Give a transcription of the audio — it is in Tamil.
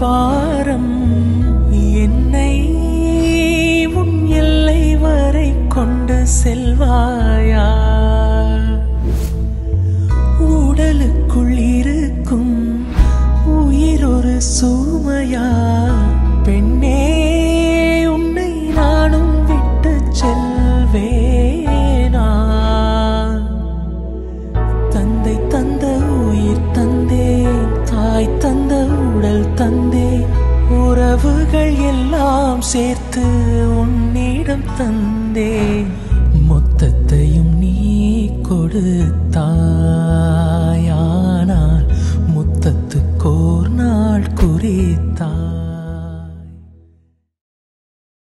பாரம் என்னை உன் எல்லை வரை கொண்டு செல்வாயா? உடலுக்குள் இருக்கும் உயிர் ஒரு சுமையா? பொருள்கள் எல்லாம் சேர்த்து உன்னிடம் தந்தே மொத்தத்தையும் நீ கொடுத்தாயானால் முத்தத்துக்கோர் நாள் குறித்தாய்.